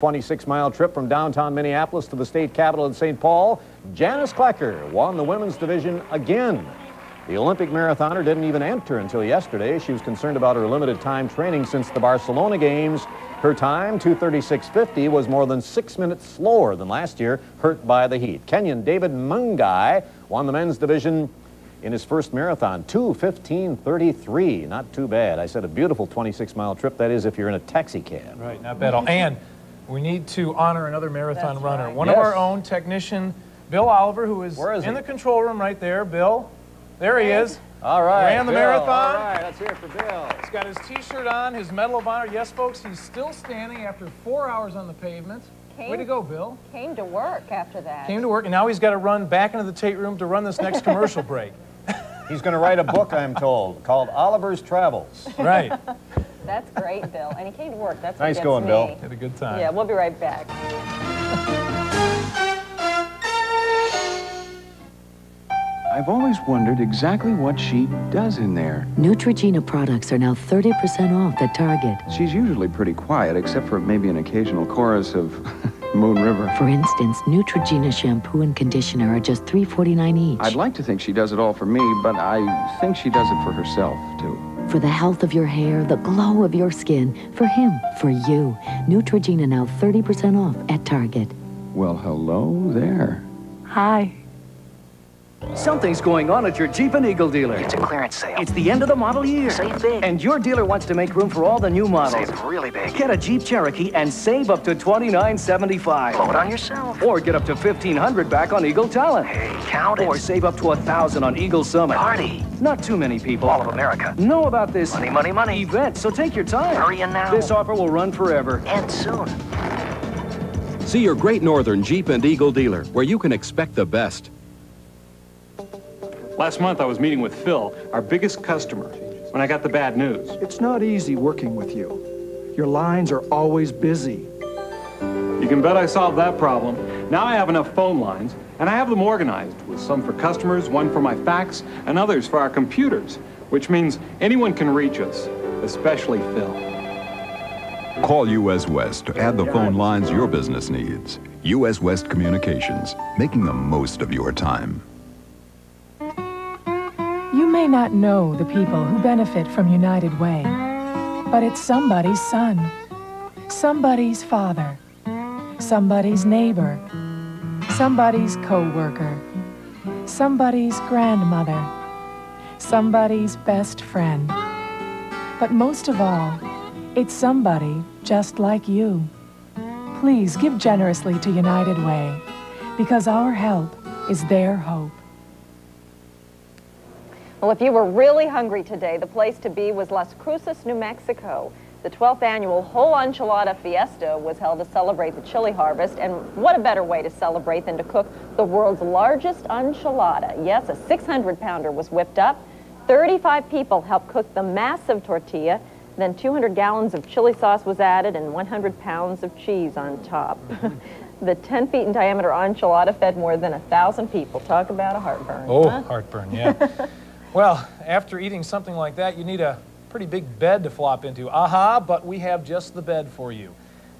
26-mile trip from downtown Minneapolis to the state capital in St. Paul, Janis Klecker won the women's division again. The Olympic marathoner didn't even enter until yesterday. She was concerned about her limited time training since the Barcelona Games. Her time, 236.50, was more than six minutes slower than last year, hurt by the heat. Kenyan David Mungai won the men's division in his first marathon, 2:15:33. Not too bad. I said a beautiful 26-mile trip. That is if you're in a taxi cab. Right, not bad. And we need to honor another marathon That's runner. right. One Yes. of our own technician, Bill Oliver, who is, Where is in he? the control room right there. Bill, there he is. All right. Ran the Bill. marathon. All right, let's hear it for Bill. He's got his T-shirt on, his Medal of Honor. Yes, folks, he's still standing after four hours on the pavement. Way to go, Bill. Came to work after that. Came to work, and now he's got to run back into the tape room to run this next commercial break. He's going to write a book, I'm told, called Oliver's Travels. Right. That's great, Bill. And he came to work. That's what Nice going, me. Bill. Had a good time. Yeah, we'll be right back. I've always wondered exactly what she does in there. Neutrogena products are now 30% off at Target. She's usually pretty quiet, except for maybe an occasional chorus of Moon River. For instance, Neutrogena shampoo and conditioner are just $3.49 each. I'd like to think she does it all for me, but I think she does it for herself, too. For the health of your hair, the glow of your skin, for him, for you. Neutrogena now 30% off at Target. Well, hello there. Hi. Something's going on at your Jeep and Eagle dealer. It's a clearance sale. It's the end of the model year. Save big. And your dealer wants to make room for all the new models. Save really big. Get a Jeep Cherokee and save up to $29.75. Blow it on yourself. Or get up to 1,500 back on Eagle Talon. Hey, count it. Or save up to 1,000 on Eagle Summit. Party. Not too many people All of America. know about this Money, money, money. event, so take your time. Hurry in now. This offer will run forever. And soon. See your Great Northern Jeep and Eagle dealer, where you can expect the best. Last month, I was meeting with Phil, our biggest customer, when I got the bad news. It's not easy working with you. Your lines are always busy. You can bet I solved that problem. Now I have enough phone lines, and I have them organized, with some for customers, one for my fax, and others for our computers, which means anyone can reach us, especially Phil. Call US West to add the phone lines your business needs. US West Communications, making the most of your time. You may not know the people who benefit from United Way, but it's somebody's son, somebody's father, somebody's neighbor, somebody's co-worker, somebody's grandmother, somebody's best friend. But most of all, it's somebody just like you. Please give generously to United Way, because our help is their hope. Well, if you were really hungry today, the place to be was Las Cruces, New Mexico. The 12th annual Whole Enchilada Fiesta was held to celebrate the chili harvest, and what a better way to celebrate than to cook the world's largest enchilada. Yes, a 600-pounder was whipped up. 35 people helped cook the massive tortilla. Then 200 gallons of chili sauce was added and 100 pounds of cheese on top. the 10 feet in diameter enchilada fed more than a thousand people. Talk about a heartburn. Oh, huh? heartburn, yeah. well, after eating something like that, you need a pretty big bed to flop into. Aha, but we have just the bed for you.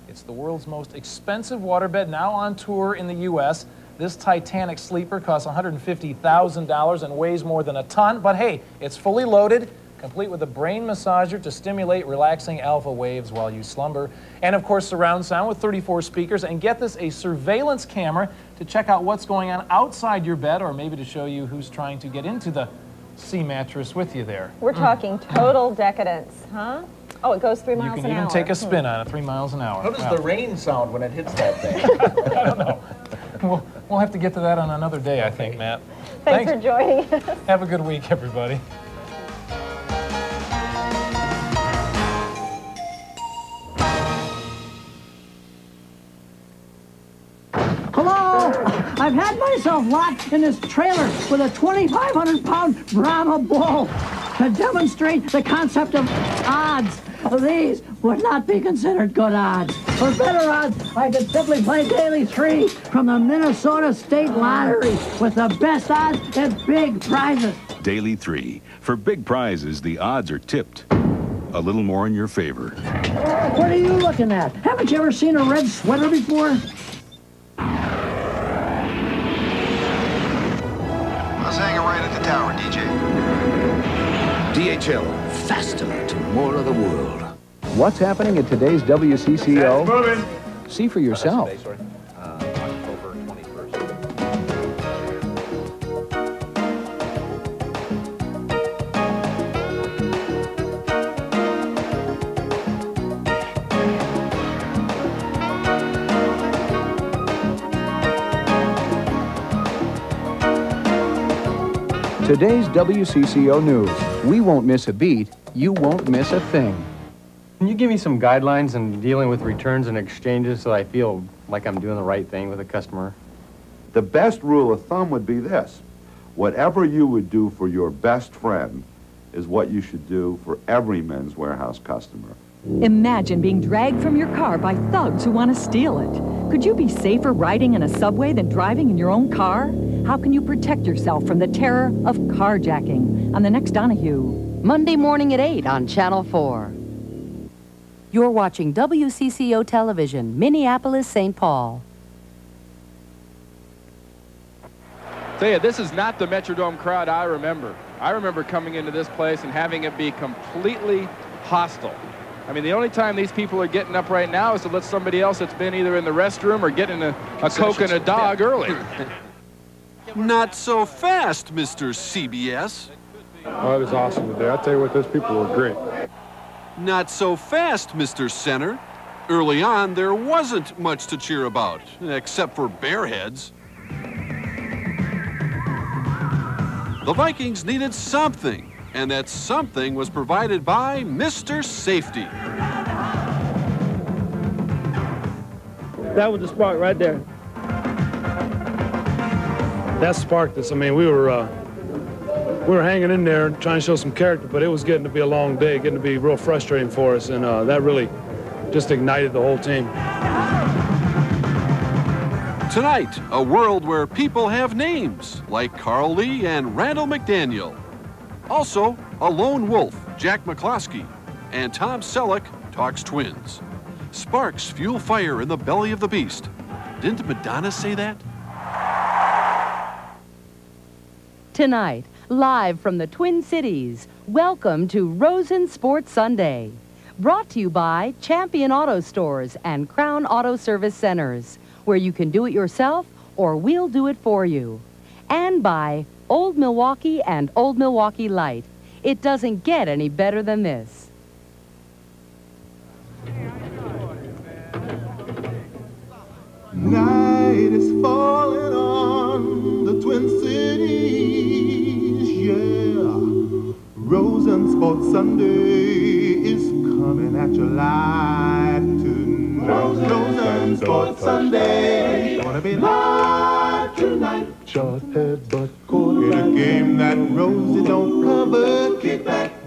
It's the world's most expensive waterbed now on tour in the U.S. This Titanic sleeper costs $150,000 and weighs more than a ton, but hey, it's fully loaded, complete with a brain massager to stimulate relaxing alpha waves while you slumber. And of course, surround sound with 34 speakers. And get this, a surveillance camera to check out what's going on outside your bed or maybe to show you who's trying to get into the sea mattress with you there. We're hmm. talking total decadence, huh? Oh, it goes three miles. You miles can even hour. take a hmm. spin on it, three miles an hour. How does Wow. the rain sound when it hits that thing? I don't know. We'll, we'll have to get to that on another day, I think, Matt. Thanks, for joining us. Have a good week, everybody. I've had myself locked in this trailer with a 2,500 pound Brahma bull to demonstrate the concept of odds. These would not be considered good odds. For better odds, I could simply play Daily 3 from the Minnesota State Lottery with the best odds and big prizes. Daily 3. For big prizes, the odds are tipped. a little more in your favor. What are you looking at? Haven't you ever seen a red sweater before? Tower, DJ. DHL, faster to more of the world. What's happening at today's WCCO? See for yourself. Today's WCCO News. We won't miss a beat. You won't miss a thing. Can you give me some guidelines in dealing with returns and exchanges so I feel like I'm doing the right thing with a customer? The best rule of thumb would be this. Whatever you would do for your best friend is what you should do for every Men's Wearhouse customer. Imagine being dragged from your car by thugs who want to steal it. Could you be safer riding in a subway than driving in your own car? How can you protect yourself from the terror of carjacking? On the next Donahue. Monday morning at 8 on Channel 4. You're watching WCCO Television, Minneapolis, St. Paul. Tell you, this is not the Metrodome crowd I remember. I remember coming into this place and having it be completely hostile. I mean, the only time these people are getting up right now is to let somebody else that's been either in the restroom or getting a, a Coke and a dog early. Not so fast, Mr. CBS. Oh, it was awesome today. I'll tell you what, those people were great. Not so fast, Mr. Center. Early on, there wasn't much to cheer about, except for bearheads. The Vikings needed something, and that something was provided by Mr. Safety. That was the spark right there. That sparked us. I mean, we were uh, we were hanging in there trying to show some character, but it was getting to be a long day, getting to be real frustrating for us, and uh, that really just ignited the whole team. Tonight, a world where people have names, like Carl Lee and Randall McDaniel. Also, a lone wolf, Jack McCloskey, and Tom Selleck talks twins. Sparks fuel fire in the belly of the beast. Didn't Madonna say that? Tonight, live from the Twin Cities, welcome to Rosen Sports Sunday. Brought to you by Champion Auto Stores and Crown Auto Service Centers, where you can do it yourself or we'll do it for you. And by Old Milwaukee and Old Milwaukee Light. It doesn't get any better than this. Night is falling on the Twin Cities, yeah. Rosen Sports Sunday is coming at you live tonight. Rosen Sports Sunday, gonna be live tonight. Short head but cool. In a game that Rosie don't cover, kick back.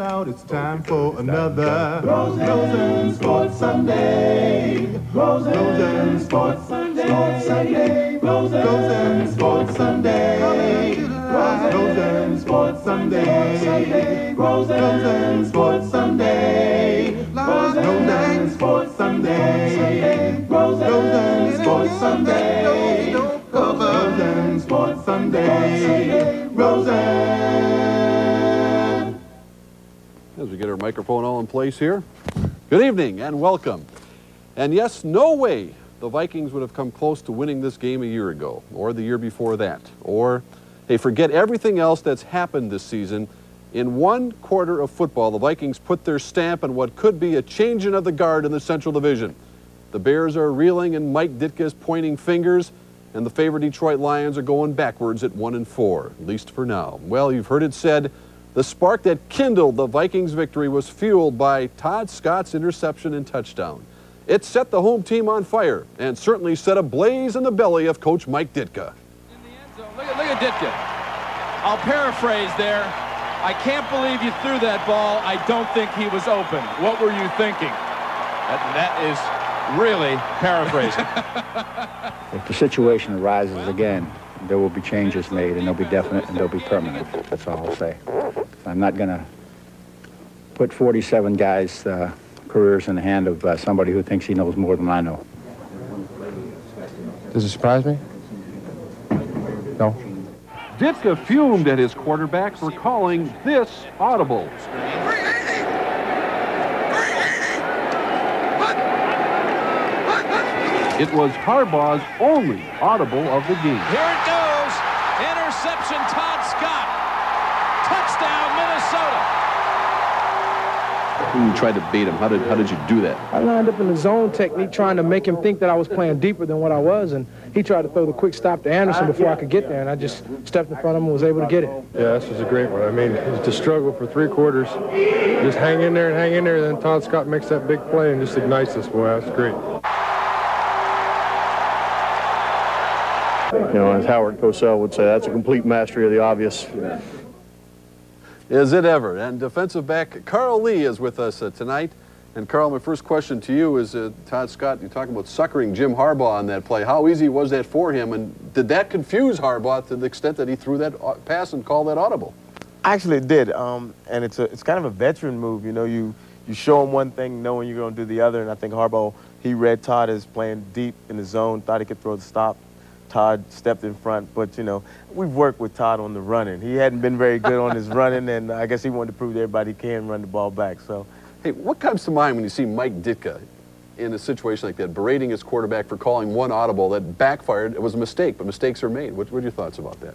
Out, it's time for another Rosen Sports Sunday. Rosen Sports Sunday. Rosen Sports Sunday. Rosen Sports Sunday. Rosen Sports Sunday. Rosen Sports Sunday. Rosen Sports Sunday. Rosen Sports Sunday. Rosen. As we get our microphone all in place here. Good evening and welcome. And yes, no way the Vikings would have come close to winning this game a year ago, or the year before that, or, hey, forget everything else that's happened this season. In one quarter of football, the Vikings put their stamp on what could be a changing of the guard in the Central Division. The Bears are reeling and Mike Ditka is pointing fingers, and the favorite Detroit Lions are going backwards at 1 and 4, at least for now. Well, you've heard it said, the spark that kindled the Vikings' victory was fueled by Todd Scott's interception and touchdown. It set the home team on fire and certainly set a blaze in the belly of Coach Mike Ditka. In the Look at, look at Ditka. I'll paraphrase there. I can't believe you threw that ball. I don't think he was open. What were you thinking? That, that is really paraphrasing. If the situation arises again, there will be changes made, and they'll be definite and they'll be permanent. That's all I'll say. I'm not going to put 47 guys' uh, careers in the hand of uh, somebody who thinks he knows more than I know. Does it surprise me? No. Ditka fumed at his quarterback for calling this audible. It was Harbaugh's only audible of the game. Here it goes. Interception, Todd Scott. Touchdown, Minnesota. When you tried to bait him, how did, how did you do that? I lined up in the zone technique trying to make him think that I was playing deeper than what I was, and he tried to throw the quick stop to Anderson before I could get there, and I just stepped in front of him and was able to get it. Yeah, this was a great one. I mean, it was to struggle for three quarters. Just hang in there and hang in there. and Then Todd Scott makes that big play and just ignites us. Boy, that's great. You know, as Howard Cosell would say, that's a complete mastery of the obvious. Is it ever? And defensive back Carl Lee is with us uh, tonight. And Carl, my first question to you is, uh, Todd Scott, you talk about suckering Jim Harbaugh on that play. How easy was that for him? And did that confuse Harbaugh to the extent that he threw that uh, pass and called that audible? Actually, it did. Um, and it's, a, it's kind of a veteran move. You know, you, you show him one thing knowing you're going to do the other. And I think Harbaugh, he read Todd as playing deep in the zone, thought he could throw the stop. Todd stepped in front, but you know, we've worked with Todd on the running. He hadn't been very good on his running, and I guess he wanted to prove to everybody he can run the ball back. So, hey, what comes to mind when you see Mike Ditka in a situation like that, berating his quarterback for calling one audible that backfired? It was a mistake, but mistakes are made. What, what are your thoughts about that?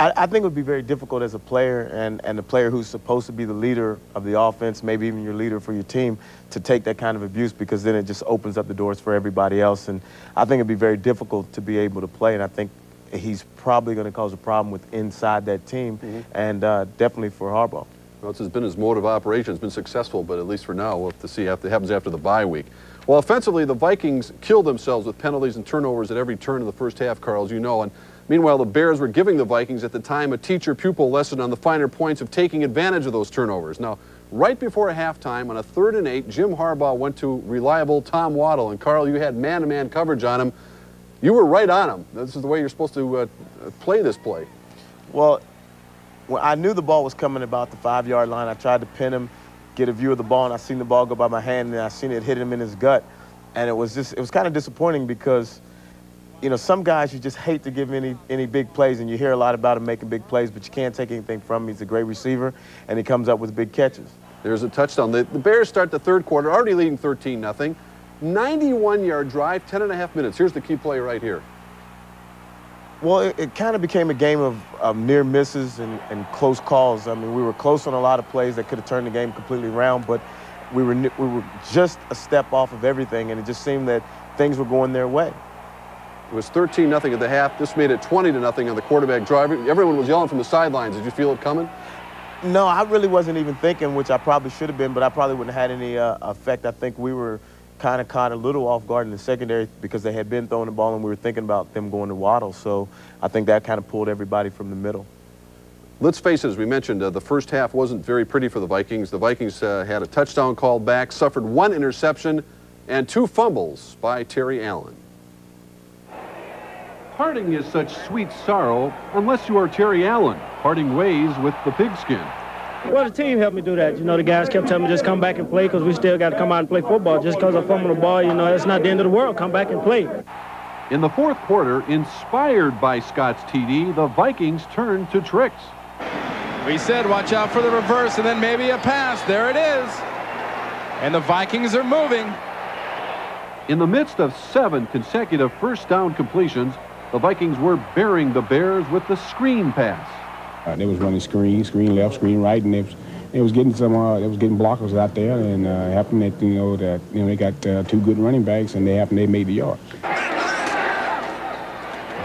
I, I, think it would be very difficult as a player and, and the player who's supposed to be the leader of the offense, maybe even your leader for your team, to take that kind of abuse because then it just opens up the doors for everybody else. And I think it'd be very difficult to be able to play. And I think he's probably going to cause a problem with inside that team mm -hmm. and uh, definitely for Harbaugh. Well, it's been his mode of operation. It's been successful, but at least for now, we'll have to see what happens after the bye week. Well, offensively, the Vikings killed themselves with penalties and turnovers at every turn of the first half, Carl, as you know. And Meanwhile, the Bears were giving the Vikings at the time a teacher-pupil lesson on the finer points of taking advantage of those turnovers. Now, right before halftime, on a third and eight, Jim Harbaugh went to reliable Tom Waddle. And, Carl, you had man-to-man -man coverage on him. You were right on him. This is the way you're supposed to uh, play this play. Well, when I knew the ball was coming about the five-yard line, I tried to pin him, get a view of the ball, and I seen the ball go by my hand, and I seen it hit him in his gut. And it was just, it was kind of disappointing because – you know, some guys you just hate to give any any big plays, and you hear a lot about him making big plays, but you can't take anything from him. He's a great receiver, and he comes up with big catches. There's a touchdown. The, the Bears start the third quarter, already leading 13 nothing. 91-yard drive, 10 and a half minutes. Here's the key play right here. Well, it, it kind of became a game of, of near misses and, and, close calls. I mean, we were close on a lot of plays that could have turned the game completely around, but we were, we were just a step off of everything, and it just seemed that things were going their way. It was 13 nothing at the half. This made it 20 to nothing on the quarterback drive. Everyone was yelling from the sidelines. Did you feel it coming? No, I really wasn't even thinking, which I probably should have been, but I probably wouldn't have had any uh, effect. I think we were kind of caught a little off guard in the secondary because they had been throwing the ball and we were thinking about them going to Waddle. So I think that kind of pulled everybody from the middle. Let's face it, as we mentioned, uh, the first half wasn't very pretty for the Vikings. The Vikings uh, had a touchdown called back, suffered one interception, and two fumbles by Terry Allen. Parting is such sweet sorrow unless you are Terry Allen, parting ways with the pigskin. Well, the team helped me do that. You know, the guys kept telling me just come back and play because we still got to come out and play football. Just because I fumble the ball, you know, that's not the end of the world. Come back and play. In the fourth quarter, inspired by Scott's TD, the Vikings turned to tricks. We said watch out for the reverse and then maybe a pass. There it is. And the Vikings are moving. In the midst of seven consecutive first down completions, the Vikings were bearing the Bears with the screen pass. Uh, they was running screen, screen left, screen right, and it was, it was getting some, uh, it was getting blockers out there, and uh, happened that you know that you know they got uh, two good running backs, and they happened they made the yard.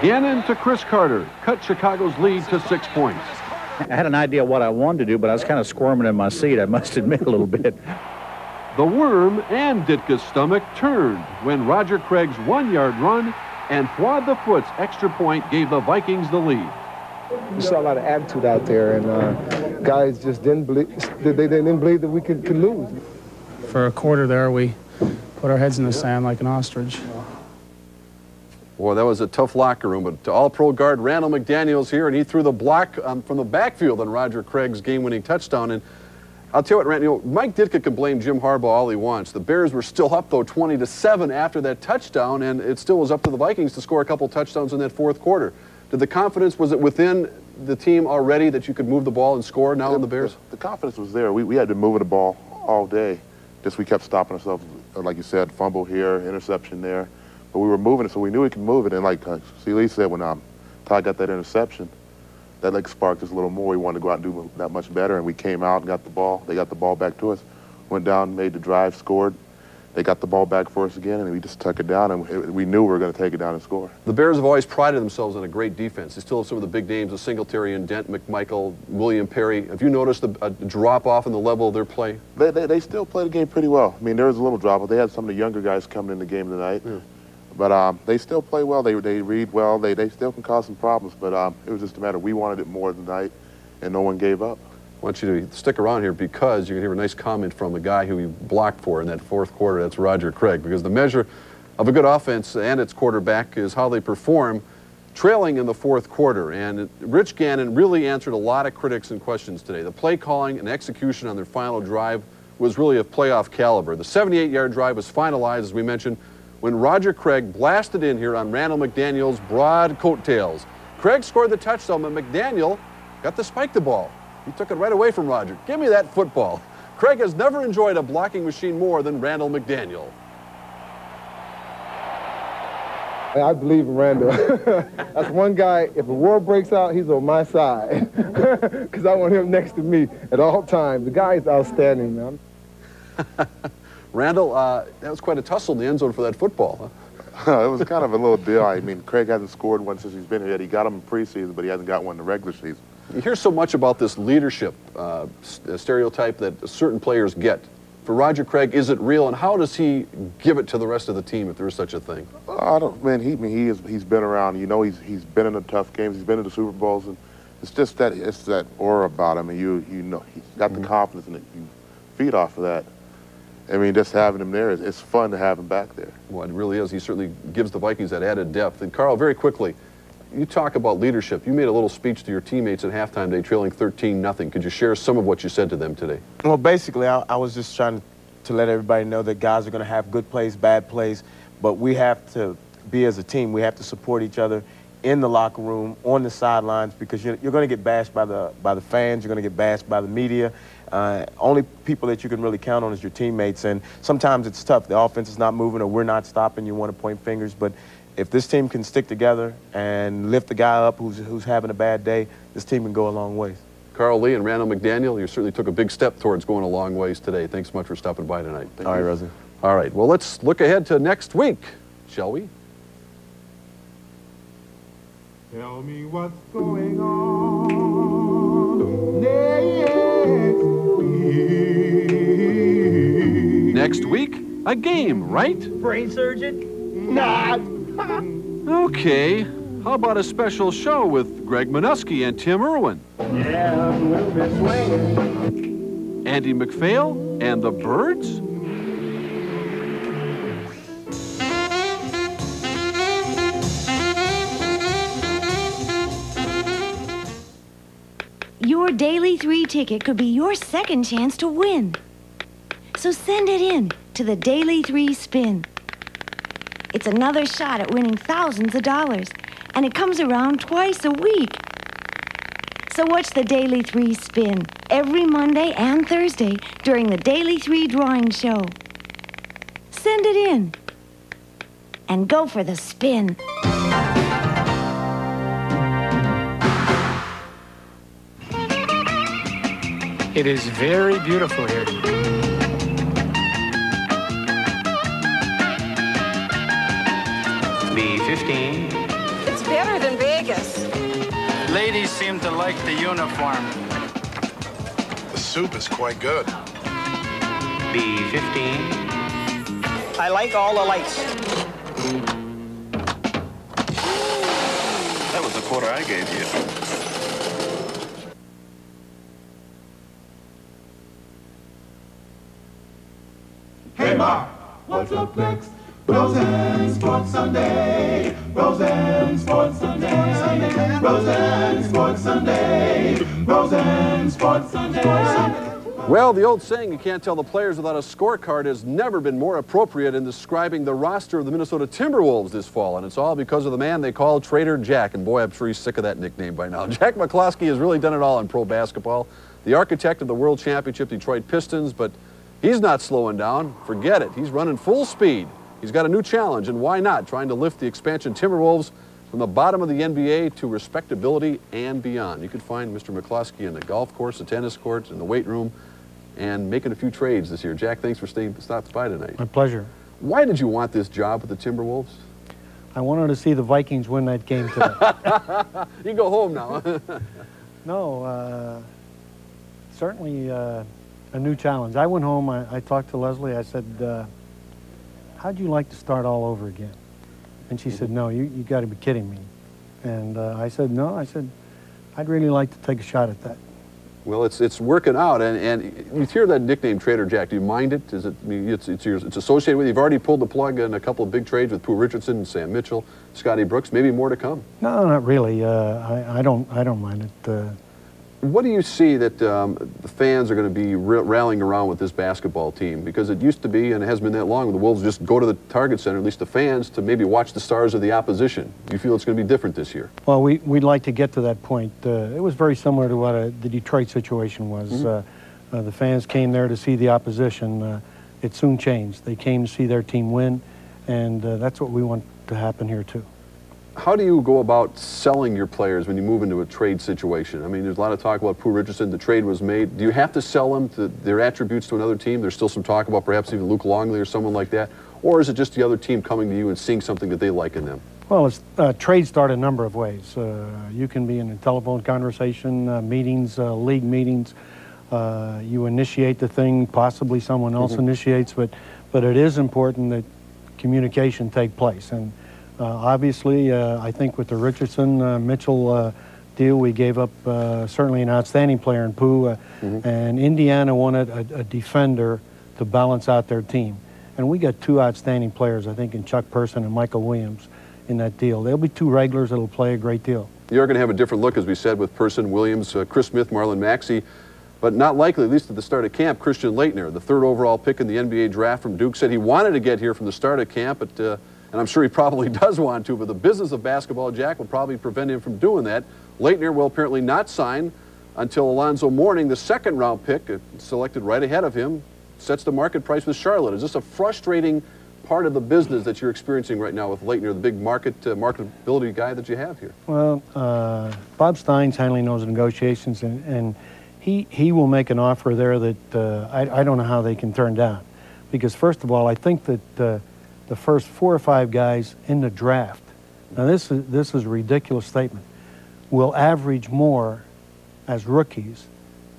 Gannon to Cris Carter, cut Chicago's lead to six points. I had an idea what I wanted to do, but I was kind of squirming in my seat, I must admit a little bit. The worm and Ditka's stomach turned when Roger Craig's one-yard run and Fuad the Foot's extra point gave the Vikings the lead. We saw a lot of attitude out there, and uh, guys just didn't believe they, they didn't believe that we could, could lose. For a quarter there, we put our heads in the sand like an ostrich. Boy, that was a tough locker room, but all-pro guard Randall McDaniels here, and he threw the block um, from the backfield on Roger Craig's game-winning touchdown. And I'll tell you what, Randy, you know, Mike Ditka can blame Jim Harbaugh all he wants. The Bears were still up, though, 20 to 7 after that touchdown, and it still was up to the Vikings to score a couple touchdowns in that fourth quarter. Did the confidence, was it within the team already that you could move the ball and score now on the Bears? The confidence was there. We, we had been moving the ball all day. Just we kept stopping ourselves, like you said, fumble here, interception there. But we were moving it, so we knew we could move it. And like uh, C. said, when um, Todd got that interception, that like sparked us a little more. We wanted to go out and do that much better, and we came out and got the ball. They got the ball back to us, went down, made the drive, scored. They got the ball back for us again, and we just took it down, and we knew we were going to take it down and score. The Bears have always prided themselves on a great defense. They still have some of the big names, the Singletary and Dent, McMichael, William Perry. Have you noticed a, a drop-off in the level of their play? They, they, they, still play the game pretty well. I mean, there was a little drop-off. They had some of the younger guys coming in the game tonight. Yeah. But um, they still play well. They, they read well. They, they still can cause some problems. But um, it was just a matter we wanted it more tonight, and no one gave up. I want you to stick around here because you're going to hear a nice comment from a guy who we blocked for in that fourth quarter. That's Roger Craig. Because the measure of a good offense and its quarterback is how they perform trailing in the fourth quarter. And Rich Gannon really answered a lot of critics and questions today. The play calling and execution on their final drive was really of playoff caliber. The 78-yard drive was finalized, as we mentioned, when Roger Craig blasted in here on Randall McDaniel's broad coattails. Craig scored the touchdown, but McDaniel got to spike the ball. He took it right away from Roger. Give me that football. Craig has never enjoyed a blocking machine more than Randall McDaniel. I believe in Randall. That's one guy, if a war breaks out, he's on my side. Because I want him next to me at all times. The guy is outstanding, man. Randall, uh, that was quite a tussle in the end zone for that football, huh? it was kind of a little deal. I mean, Craig hasn't scored one since he's been here. Yet. He got him in preseason, but he hasn't got one in the regular season. You hear so much about this leadership uh, stereotype that certain players get. For Roger Craig, is it real, and how does he give it to the rest of the team if there is such a thing? I don't, man. He, he is, he's been around. You know, he's he's been in the tough games. He's been in the Super Bowls, and it's just that it's that aura about him, and you you know he's got mm -hmm. the confidence, and you feed off of that. I mean, just having him there, it's fun to have him back there. Well, it really is. He certainly gives the Vikings that added depth. And Carl, very quickly, you talk about leadership. You made a little speech to your teammates at halftime day, trailing 13 nothing. Could you share some of what you said to them today? Well, basically, I, I was just trying to let everybody know that guys are going to have good plays, bad plays, but we have to be as a team. We have to support each other in the locker room, on the sidelines, because you're, you're going to get bashed by the by the fans. You're going to get bashed by the media. Uh, only people that you can really count on is your teammates, and sometimes it's tough. The offense is not moving, or we're not stopping. You want to point fingers, but if this team can stick together and lift the guy up who's, who's having a bad day, this team can go a long ways. Carl Lee and Randall McDaniel, you certainly took a big step towards going a long ways today. Thanks so much for stopping by tonight. Thank All you. right, Rosie. All right, well, let's look ahead to next week, shall we? Tell me what's going on Next week, a game, right? Brain surgeon? Not. okay. How about a special show with Greg Minuski and Tim Irwin? Yeah, we'll be swinging. Andy MacPhail and the Birds? Your Daily 3 ticket could be your second chance to win. So send it in to the Daily 3 Spin. It's another shot at winning thousands of dollars, and it comes around twice a week. So watch the Daily 3 Spin every Monday and Thursday during the Daily 3 Drawing Show. Send it in and go for the spin. It is very beautiful here. B-15. It's better than Vegas. Ladies seem to like the uniform. The soup is quite good. B-15. I like all the lights. That was the quarter I gave you. Hey Ma, what's up next? Sports Sunday. Sports Sunday. Sports Sunday. Sports Sunday. Well, the old saying, you can't tell the players without a scorecard, has never been more appropriate in describing the roster of the Minnesota Timberwolves this fall. And it's all because of the man they call Trader Jack. And boy, I'm sure he's sick of that nickname by now. Jack McCloskey has really done it all in pro basketball. The architect of the World Championship Detroit Pistons, but he's not slowing down. Forget it. He's running full speed. He's got a new challenge, and why not? Trying to lift the expansion Timberwolves from the bottom of the NBA to respectability and beyond. You can find Mr. McCloskey in the golf course, the tennis courts, in the weight room, and making a few trades this year. Jack, thanks for staying, stopping by tonight. My pleasure. Why did you want this job with the Timberwolves? I wanted to see the Vikings win that game today. you go home now. no, uh, certainly uh, a new challenge. I went home, I, I talked to Leslie, I said, uh, how'd you like to start all over again? And she said, no, you, you got to be kidding me. And uh, I said, no, I said, I'd really like to take a shot at that. Well, it's it's working out, and, and you hear that nickname Trader Jack. Do you mind it? Is it? I mean, it's it's, yours, it's associated with. You've already pulled the plug on a couple of big trades with Pooh Richardson and Sam Mitchell, Scotty Brooks. Maybe more to come. No, not really. Uh, I I don't I don't mind it. Uh, what do you see that um, the fans are going to be rallying around with this basketball team? Because it used to be, and it hasn't been that long, the Wolves just go to the Target Center, at least the fans, to maybe watch the stars of the opposition. Do you feel it's going to be different this year? Well, we, we'd like to get to that point. Uh, it was very similar to what uh, the Detroit situation was. Mm -hmm. uh, the fans came there to see the opposition. Uh, it soon changed. They came to see their team win, and uh, that's what we want to happen here, too how do you go about selling your players when you move into a trade situation? I mean, there's a lot of talk about Pooh Richardson. The trade was made. Do you have to sell them to their attributes to another team? There's still some talk about perhaps even Luke Longley or someone like that. Or is it just the other team coming to you and seeing something that they like in them? Well, it's, uh, trades start a number of ways. Uh, you can be in a telephone conversation, uh, meetings, uh, league meetings. Uh, you initiate the thing, possibly someone else mm -hmm. initiates, but, but it is important that communication take place. And obviously, uh, I think with the Richardson uh, Mitchell deal, we gave up certainly an outstanding player in Pooh, mm -hmm. and Indiana wanted a, a, defender to balance out their team. And we got two outstanding players, I think, in Chuck Person and Michael Williams in that deal. There'll be two regulars that'll play a great deal. You're going to have a different look, as we said, with Person, Williams, uh, Chris Smith, Marlon Maxey, but not likely, at least at the start of camp, Christian Laettner, the third overall pick in the NBA draft from Duke, said he wanted to get here from the start of camp, but uh, and I'm sure he probably does want to, but the business of basketball, Jack, will probably prevent him from doing that. Laettner will apparently not sign until Alonzo Mourning, the second round pick, uh, selected right ahead of him, sets the market price with Charlotte. Is this a frustrating part of the business that you're experiencing right now with Laettner, the big market uh, marketability guy that you have here? Well, uh, Bob Stein's handling those negotiations, and, and he, he will make an offer there that uh, I, I don't know how they can turn down. Because, first of all, I think that uh, the first four or five guys in the draft, now this is, this is a ridiculous statement, will average more as rookies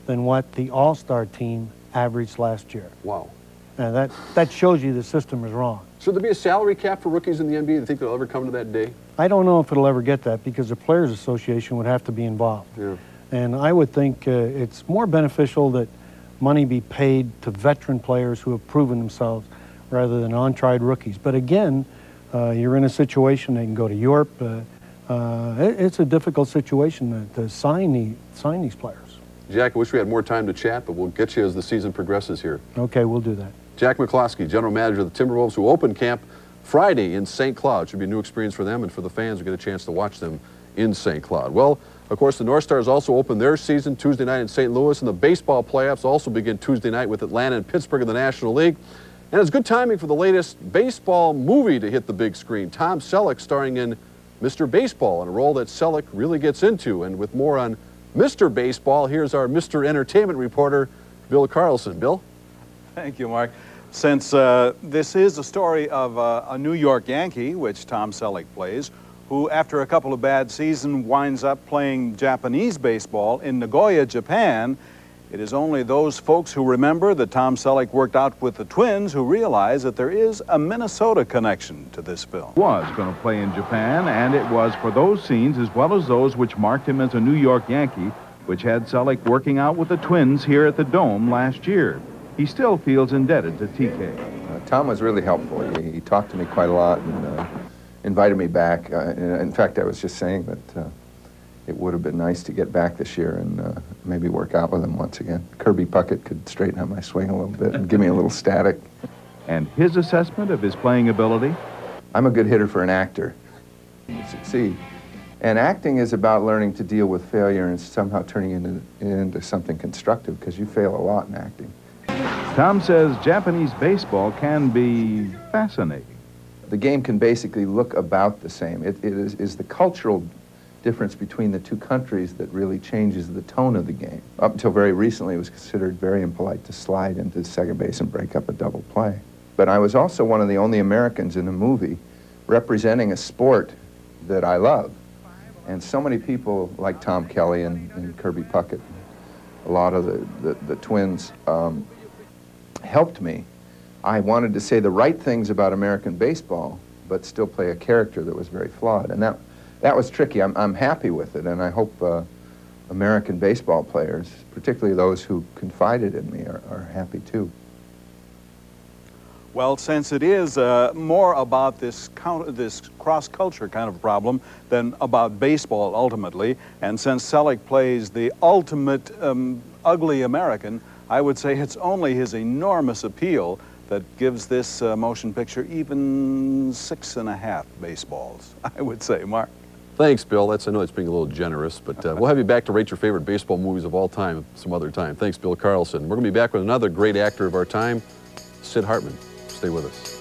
than what the All-Star team averaged last year. Wow. And that, that shows you the system is wrong. Should there be a salary cap for rookies in the NBA? Do you think they'll ever come to that day? I don't know if it'll ever get that because the Players Association would have to be involved. Yeah. And I would think uh, it's more beneficial that money be paid to veteran players who have proven themselves rather than untried rookies. But again, uh, you're in a situation, they can go to Europe. Uh, uh, it, it's a difficult situation to, to sign, the, sign these players. Jack, I wish we had more time to chat, but we'll get you as the season progresses here. Okay, we'll do that. Jack McCloskey, general manager of the Timberwolves, who opened camp Friday in St. Cloud. Should be a new experience for them and for the fans who get a chance to watch them in St. Cloud. Well, of course, the North Stars also open their season Tuesday night in St. Louis, and the baseball playoffs also begin Tuesday night with Atlanta and Pittsburgh in the National League. And it's good timing for the latest baseball movie to hit the big screen. Tom Selleck starring in Mr. Baseball, in a role that Selleck really gets into. And with more on Mr. Baseball, here's our Mr. Entertainment reporter, Bill Carlson. Bill? Thank you, Mark. Since uh, this is a story of uh, a New York Yankee, which Tom Selleck plays, who after a couple of bad seasons winds up playing Japanese baseball in Nagoya, Japan, it is only those folks who remember that Tom Selleck worked out with the Twins who realize that there is a Minnesota connection to this film. Was going to play in Japan, and it was for those scenes as well as those which marked him as a New York Yankee, which had Selleck working out with the Twins here at the Dome last year. He still feels indebted to TK. Uh, Tom was really helpful. He, he, talked to me quite a lot and uh, invited me back. Uh, in fact, I was just saying that uh, it would have been nice to get back this year and uh, maybe work out with him once again. Kirby Puckett could straighten out my swing a little bit and give me a little static. And his assessment of his playing ability? I'm a good hitter for an actor. To succeed. And acting is about learning to deal with failure and somehow turning it into, into something constructive because you fail a lot in acting. Tom says Japanese baseball can be fascinating. The game can basically look about the same. It, it is, is the cultural difference between the two countries that really changes the tone of the game. Up until very recently, it was considered very impolite to slide into second base and break up a double play. But I was also one of the only Americans in the movie representing a sport that I love. And so many people like Tom Kelly and, and Kirby Puckett, a lot of the, the, the twins, um, helped me. I wanted to say the right things about American baseball, but still play a character that was very flawed. And that, that was tricky. I'm, I'm happy with it, and I hope uh, American baseball players, particularly those who confided in me, are, are happy too. Well, since it is uh, more about this, this cross-culture kind of problem than about baseball ultimately, and since Selleck plays the ultimate um, ugly American, I would say it's only his enormous appeal that gives this uh, motion picture even six and a half baseballs, I would say, Mark. Thanks, Bill. That's I know it's being a little generous, but uh, we'll have you back to rate your favorite baseball movies of all time some other time. Thanks, Bill Carlson. We're going to be back with another great actor of our time, Sid Hartman. Stay with us.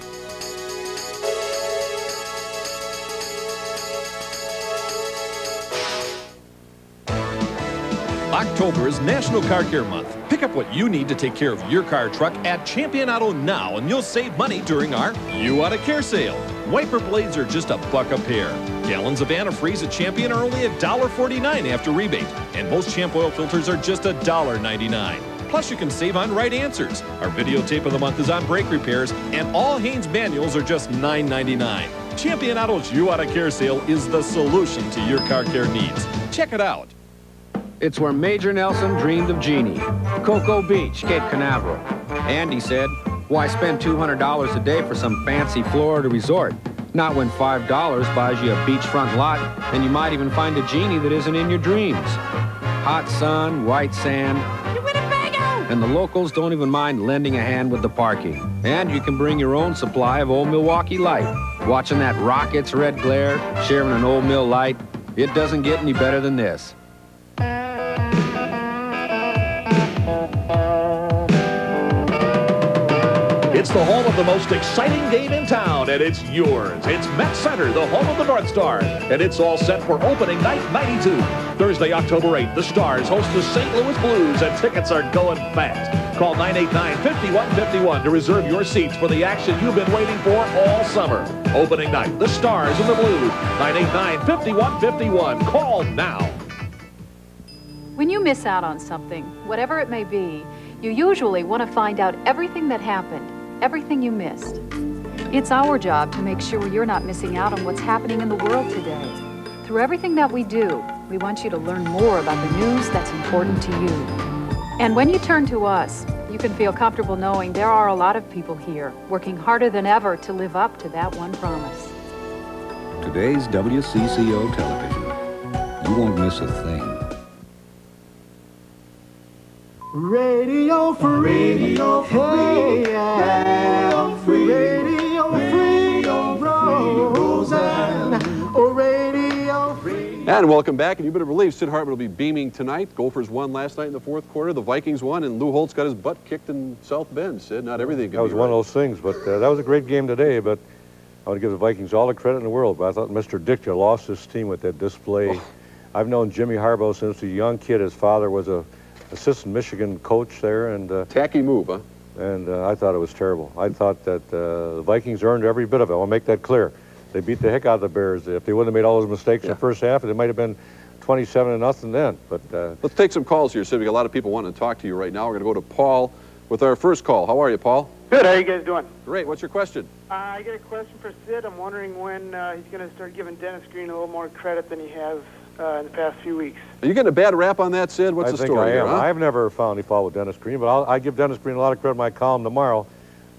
October is National Car Care Month. Pick up what you need to take care of your car truck at Champion Auto now, and you'll save money during our You Oughta Care sale. Wiper blades are just a buck a pair. Gallons of antifreeze at Champion are only $1.49 after rebate, and most champ oil filters are just $1.99. Plus, you can save on right answers. Our videotape of the month is on brake repairs, and all Haynes manuals are just $9.99. Champion Auto's You Oughta Care sale is the solution to your car care needs. Check it out. It's where Major Nelson dreamed of Jeannie. Cocoa Beach, Cape Canaveral. Andy said, why spend $200 a day for some fancy Florida resort? Not when $5 buys you a beachfront lot and you might even find a genie that isn't in your dreams. Hot sun, white sand, and the locals don't even mind lending a hand with the parking. And you can bring your own supply of Old Milwaukee Light. Watching that rocket's red glare, sharing an Old Mill Light, it doesn't get any better than this. The home of the most exciting game in town, and it's yours. It's Met Center, the home of the North Stars, and it's all set for opening night 92. Thursday, October 8th, the Stars host the St. Louis Blues, and tickets are going fast. Call 989-5151 to reserve your seats for the action you've been waiting for all summer. Opening night, the Stars and the Blues, 989-5151. Call now. When you miss out on something, whatever it may be, you usually want to find out everything that happened everything you missed. It's our job to make sure you're not missing out on what's happening in the world today. Through everything that we do, we want you to learn more about the news that's important to you. And when you turn to us, you can feel comfortable knowing there are a lot of people here working harder than ever to live up to that one promise. Today's WCCO television. You won't miss a thing. Radio free. Radio free. Radio free. Radio free. Roseanne. Oh, radio free. And welcome back. And you better believe Sid Hartman will be beaming tonight. Gophers won last night in the fourth quarter. The Vikings won, and Lou Holtz got his butt kicked in South Bend. Sid, not everything can That was be one right. of those things, but uh, that was a great game today. But I want to give the Vikings all the credit in the world. But I thought Mr. Ditka lost his team with that display. I've known Jimmy Harbaugh since he was a young kid. His father was a assistant Michigan coach there, and uh, tacky move, huh? And uh, I thought it was terrible. I thought that uh, the Vikings earned every bit of it. I'll make that clear. They beat the heck out of the Bears. If they wouldn't have made all those mistakes in the first half, it might have been 27 to nothing then. But uh, Let's take some calls here, Sid. We got a lot of people wanting to talk to you right now. We're going to go to Paul with our first call. How are you, Paul? Good. How you guys doing? Great. What's your question? Uh, I got a question for Sid. I'm wondering when uh, he's going to start giving Dennis Green a little more credit than he has uh, in the past few weeks. Are you getting a bad rap on that, Sid? What's I the think story I here, am. huh? I've never found any fault with Dennis Green, but I'll, I give Dennis Green a lot of credit in my column tomorrow.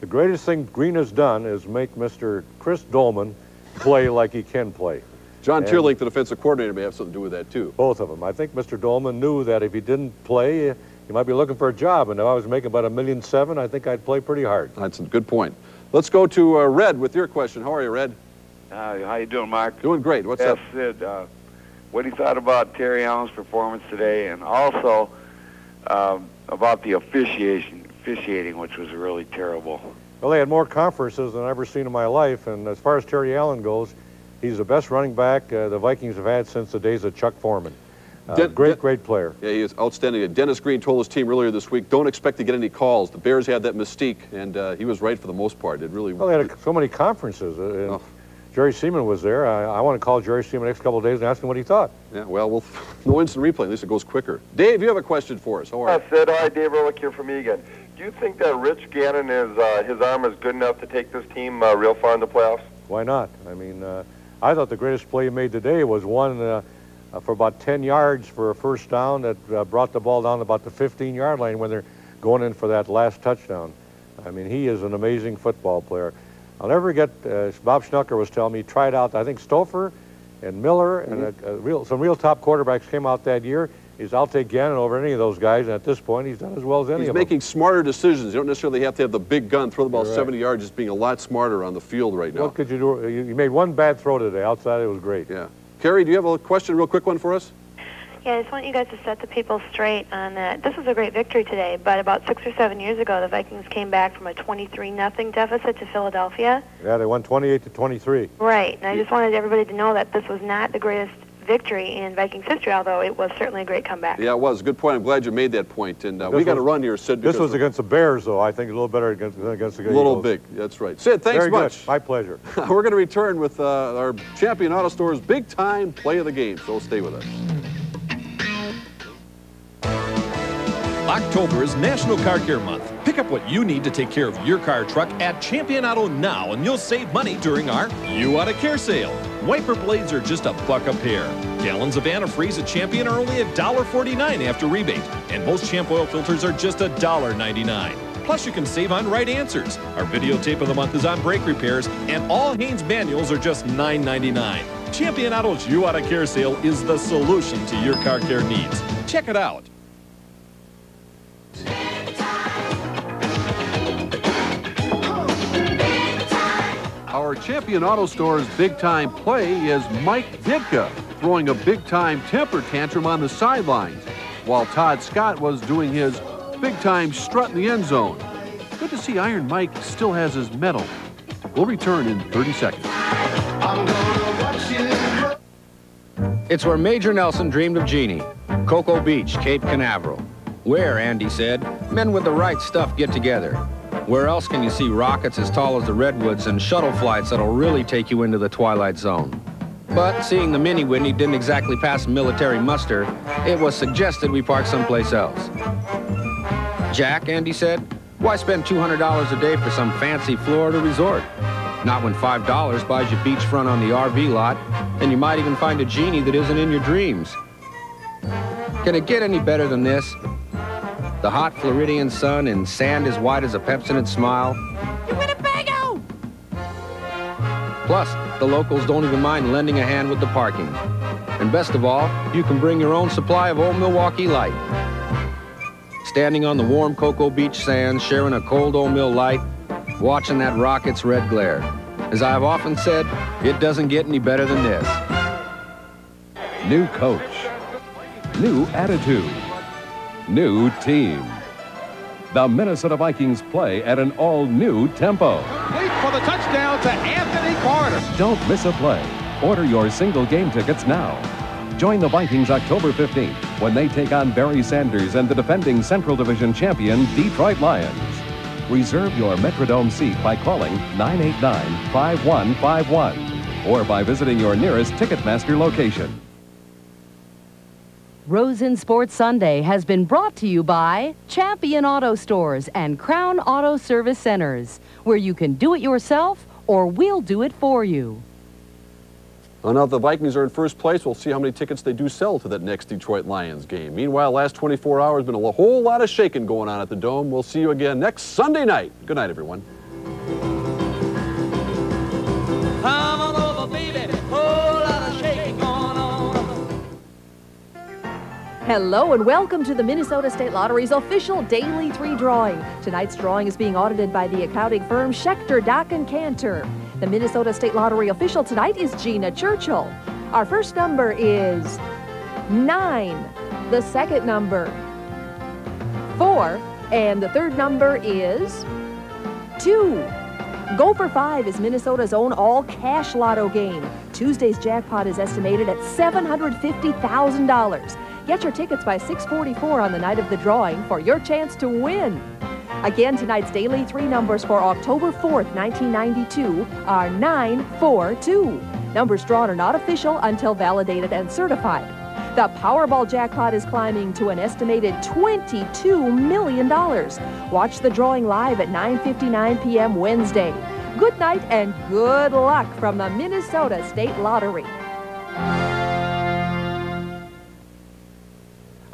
The greatest thing Green has done is make Mr. Chris Doleman play like he can play. John And- Tierlink, the defensive coordinator, may have something to do with that too. Both of them. I think Mr. Doleman knew that if he didn't play, he might be looking for a job. And if I was making about a million seven, I think I'd play pretty hard. That's a good point. Let's go to uh, Red with your question. How are you, Red? Uh, how you doing, Mark? Doing great. What's yes, up? Sid, uh, what he thought about Terry Allen's performance today, and also um, about the officiation, officiating, which was really terrible. Well, they had more conferences than I've ever seen in my life. And as far as Terry Allen goes, he's the best running back uh, the Vikings have had since the days of Chuck Foreman. Uh, Den- great, Den- great player. Yeah, he is outstanding. Dennis Green told his team earlier this week, don't expect to get any calls. The Bears had that mystique, and uh, he was right for the most part. It really. Well, they had a, so many conferences. Uh, and Oh. Jerry Seeman was there. I, I want to call Jerry Seeman the next couple of days and ask him what he thought. Yeah, well, we'll no instant replay. At least it goes quicker. Dave, you have a question for us. How are you? Hi, Sid. Hi, Dave Ehrlich here from Eagan. Do you think that Rich Gannon is uh, his arm is good enough to take this team uh, real far in the playoffs? Why not? I mean, uh, I thought the greatest play he made today was one uh, uh, for about 10 yards for a first down that uh, brought the ball down about the 15-yard line when they're going in for that last touchdown. I mean, he is an amazing football player. I'll never forget, uh, Bob Schnelker was telling me, tried out, I think Stouffer and Miller and a, a real, some real top quarterbacks came out that year. He's, I'll take Gannon over any of those guys, and at this point, he's done as well as any He's of them. He's making smarter decisions. You don't necessarily have to have the big gun, throw the ball right. 70 yards, just being a lot smarter on the field right now. What could you do? You, you made one bad throw today. Outside, it was great. Yeah. Kerry, do you have a question, real quick one for us? Yeah, I just want you guys to set the people straight on that. This was a great victory today, but about six or seven years ago, the Vikings came back from a 23 nothing deficit to Philadelphia. Yeah, they won 28 to 23. Right, and I just wanted everybody to know that this was not the greatest victory in Vikings history, although it was certainly a great comeback. Yeah, it was. Good point. I'm glad you made that point. And uh, we got to run here, Sid. This was against the Bears, though. I think a little better against, than against the A little Eagles. big. That's right. Sid, thanks Very good. much. My pleasure. We're going to return with uh, our Champion Auto Store's big time play of the game, so stay with us. October is National Car Care Month. Pick up what you need to take care of your car truck at Champion Auto now, and you'll save money during our You Oughta Care sale. Wiper blades are just a buck a pair. Gallons of antifreeze at Champion are only $1.49 after rebate, and most champ oil filters are just $1.99. Plus, you can save on right answers. Our videotape of the month is on brake repairs, and all Haynes manuals are just $9.99. Champion Auto's You Oughta Care sale is the solution to your car care needs. Check it out. Our Champion Auto Store's big time play is Mike Ditka throwing a big time temper tantrum on the sidelines, while Todd Scott was doing his big time strut in the end zone. Good to see Iron Mike still has his medal. We'll return in 30 seconds. It's where Major Nelson dreamed of Jeannie. Cocoa Beach, Cape Canaveral. Where, Andy said, men with the right stuff get together. Where else can you see rockets as tall as the redwoods and shuttle flights that'll really take you into the twilight zone? But seeing the Minnie Winnie didn't exactly pass military muster, it was suggested we park someplace else. Jack, Andy said, why spend $200 a day for some fancy Florida resort? Not when $5 buys you beachfront on the RV lot, and you might even find a genie that isn't in your dreams. Can it get any better than this? The hot Floridian sun and sand as white as a Pepsodent smile. Winnebago! Plus, the locals don't even mind lending a hand with the parking. And best of all, you can bring your own supply of old Milwaukee Light. Standing on the warm Cocoa Beach sands, sharing a cold old mill light, watching that rocket's red glare. As I have often said, it doesn't get any better than this. New coach. New attitude. New team. The Minnesota Vikings play at an all-new tempo. Complete for the touchdown to Anthony Carter. Don't miss a play. Order your single game tickets now. Join the Vikings October 15th when they take on Barry Sanders and the defending Central Division champion Detroit Lions. Reserve your Metrodome seat by calling 989-5151 or by visiting your nearest Ticketmaster location. Rosen Sports Sunday has been brought to you by Champion Auto Stores and Crown Auto Service Centers, where you can do it yourself or we'll do it for you. Well, now that the Vikings are in first place, we'll see how many tickets they do sell to that next Detroit Lions game. Meanwhile, last 24 hours been a whole lot of shaking going on at the Dome. We'll see you again next Sunday night. Good night, everyone. Hello and welcome to the Minnesota State Lottery's official Daily 3 drawing. Tonight's drawing is being audited by the accounting firm Schechter, Dokken Kanter. The Minnesota State Lottery official tonight is Gina Churchill. Our first number is 9. The second number, 4. And the third number is 2. Gopher 5 is Minnesota's own all-cash lotto game. Tuesday's jackpot is estimated at $750,000. Get your tickets by 644 on the night of the drawing for your chance to win. Again, tonight's daily three numbers for October 4th, 1992 are 942. Numbers drawn are not official until validated and certified. The Powerball jackpot is climbing to an estimated $22 million. Watch the drawing live at 9.59 p.m. Wednesday. Good night and good luck from the Minnesota State Lottery.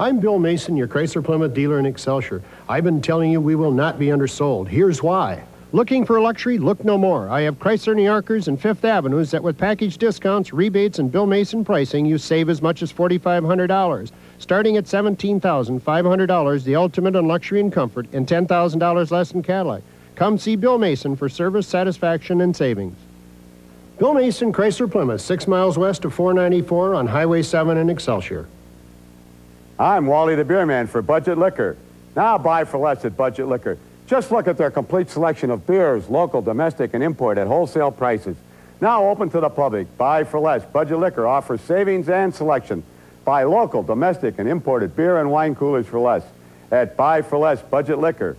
I'm Bill Mason, your Chrysler Plymouth dealer in Excelsior. I've been telling you we will not be undersold. Here's why. Looking for luxury? Look no more. I have Chrysler New Yorkers and Fifth Avenues that with package discounts, rebates, and Bill Mason pricing, you save as much as $4,500. Starting at $17,500, the ultimate in luxury and comfort, and $10,000 less in Cadillac. Come see Bill Mason for service, satisfaction, and savings. Bill Mason, Chrysler Plymouth, six miles west of 494 on Highway 7 in Excelsior. I'm Wally the Beer Man for Budget Liquor. Now buy for less at Budget Liquor. Just look at their complete selection of beers, local, domestic, and import at wholesale prices. Now open to the public. Buy for less. Budget Liquor offers savings and selection. Buy local, domestic, and imported beer and wine coolers for less at Buy for Less Budget Liquor.